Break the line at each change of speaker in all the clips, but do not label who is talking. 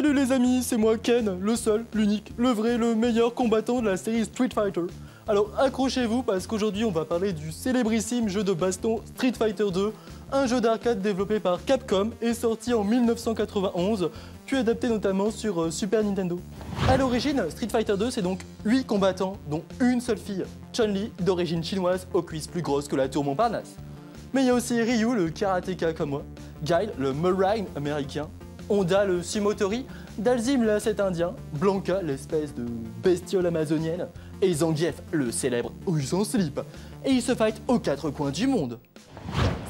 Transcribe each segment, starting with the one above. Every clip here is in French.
Salut les amis, c'est moi Ken, le seul, l'unique, le vrai, le meilleur combattant de la série Street Fighter. Alors accrochez-vous parce qu'aujourd'hui on va parler du célébrissime jeu de baston Street Fighter 2, un jeu d'arcade développé par Capcom et sorti en 1991, puis adapté notamment sur euh, Super Nintendo. A l'origine, Street Fighter 2 c'est donc 8 combattants, dont une seule fille, Chun-Li, d'origine chinoise, aux cuisses plus grosses que la tour Montparnasse. Mais il y a aussi Ryu, le karatéka comme moi, Guile, le Marine américain, Honda, le sumotori, Dalzim, l'asset indien, Blanca, l'espèce de bestiole amazonienne, et Zangief, le célèbre sans slip. Et ils se fight aux quatre coins du monde.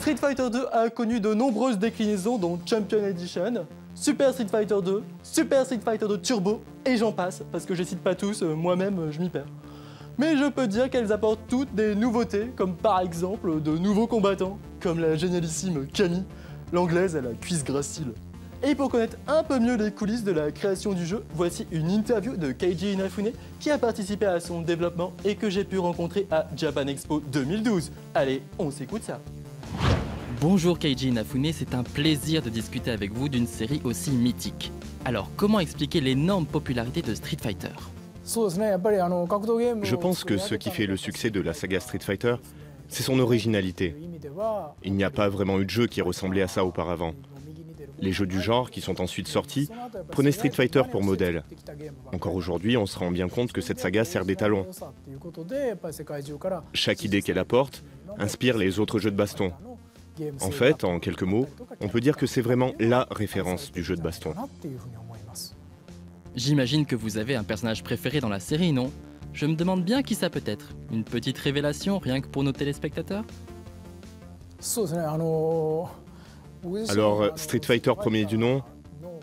Street Fighter 2 a connu de nombreuses déclinaisons dont Champion Edition, Super Street Fighter 2, Super Street Fighter 2 Turbo, et j'en passe, parce que je cite pas tous, euh, moi-même euh, je m'y perds. Mais je peux dire qu'elles apportent toutes des nouveautés, comme par exemple de nouveaux combattants, comme la génialissime Camille, l'anglaise à la cuisse gracile. Et pour connaître un peu mieux les coulisses de la création du jeu, voici une interview de Keiji Inafune qui a participé à son développement et que j'ai pu rencontrer à Japan Expo 2012. Allez, on s'écoute ça.
Bonjour Keiji Inafune, c'est un plaisir de discuter avec vous d'une série aussi mythique. Alors comment expliquer l'énorme popularité de Street Fighter?
Je pense que ce qui fait le succès de la saga Street Fighter, c'est son originalité. Il n'y a pas vraiment eu de jeu qui ressemblait à ça auparavant. Les jeux du genre, qui sont ensuite sortis, prenaient Street Fighter pour modèle. Encore aujourd'hui, on se rend bien compte que cette saga sert d'étalon. Chaque idée qu'elle apporte inspire les autres jeux de baston. En fait, en quelques mots, on peut dire que c'est vraiment LA référence du jeu de baston.
J'imagine que vous avez un personnage préféré dans la série, non? Je me demande bien qui ça peut être. Une petite révélation rien que pour nos téléspectateurs?
Alors, Street Fighter premier du nom,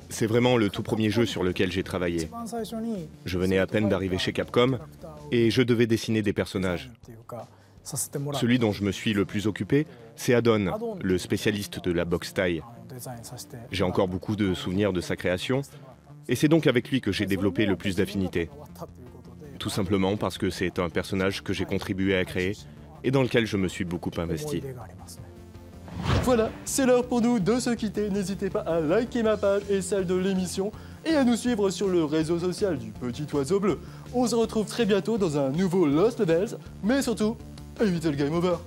c'est vraiment le tout premier jeu sur lequel j'ai travaillé. Je venais à peine d'arriver chez Capcom et je devais dessiner des personnages. Celui dont je me suis le plus occupé, c'est Adon, le spécialiste de la boxe taille. J'ai encore beaucoup de souvenirs de sa création et c'est donc avec lui que j'ai développé le plus d'affinité. Tout simplement parce que c'est un personnage que j'ai contribué à créer et dans lequel je me suis beaucoup investi.
Voilà, c'est l'heure pour nous de se quitter. N'hésitez pas à liker ma page et celle de l'émission et à nous suivre sur le réseau social du Petit Oiseau Bleu. On se retrouve très bientôt dans un nouveau Lost Levels, mais surtout, évitez le game over.